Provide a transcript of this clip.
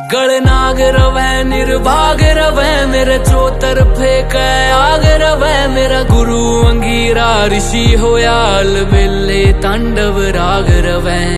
गणनाग रवै निर्भाग रवै, मेरे चोतर फेक। आग रवै, मेरा गुरु अंगीरा, ऋषि होयाल बेले तांडव राग रवै।